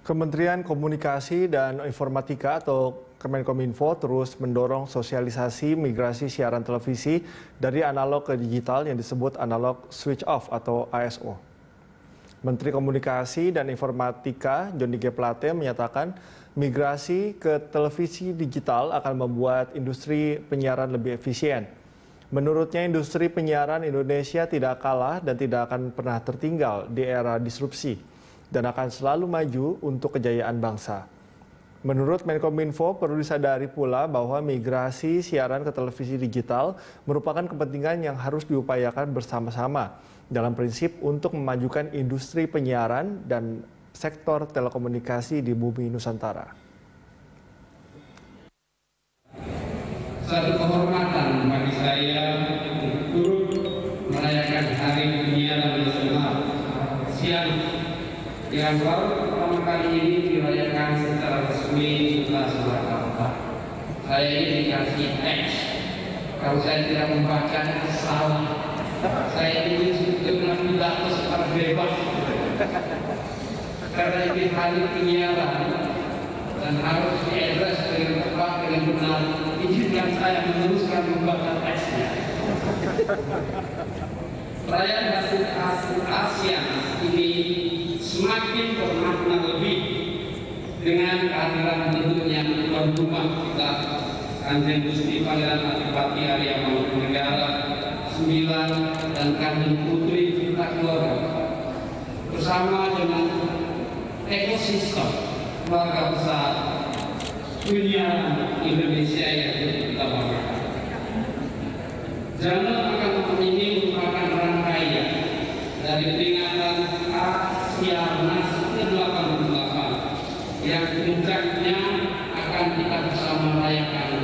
Kementerian Komunikasi dan Informatika atau Kemenkominfo terus mendorong sosialisasi migrasi siaran televisi dari analog ke digital yang disebut analog switch off atau ASO. Menteri Komunikasi dan Informatika Johnny G. Plate menyatakan migrasi ke televisi digital akan membuat industri penyiaran lebih efisien. Menurutnya industri penyiaran Indonesia tidak kalah dan tidak akan pernah tertinggal di era disrupsi dan akan selalu maju untuk kejayaan bangsa. Menurut Menkominfo, perlu disadari pula bahwa migrasi siaran ke televisi digital merupakan kepentingan yang harus diupayakan bersama-sama dalam prinsip untuk memajukan industri penyiaran dan sektor telekomunikasi di bumi Nusantara. Satu kehormatan bagi saya turut yang baru pertama kali ini dirayakan secara resmi setelah Surakarta. Saya ini dikasih teks. Kalau saya tidak membaca salah. Saya ini dengan pidato secara bebas. Karena ini hari penyiaran dan harus diadres dengan tepat dengan benar. Izinkan saya meneruskan membaca teksnya. Perayaan Asia semakin bermakna lebih dengan kehadiran tentunya tuan rumah kita Kanjeng Gusti Pangeran Adipati Arya Mangkunegara sembilan dan Kanjeng Putri kita keluarga bersama dengan ekosistem keluarga besar dunia Indonesia yang kita banggakan. Jangan yang nasibnya belakang yang puncaknya akan kita bersama rayakan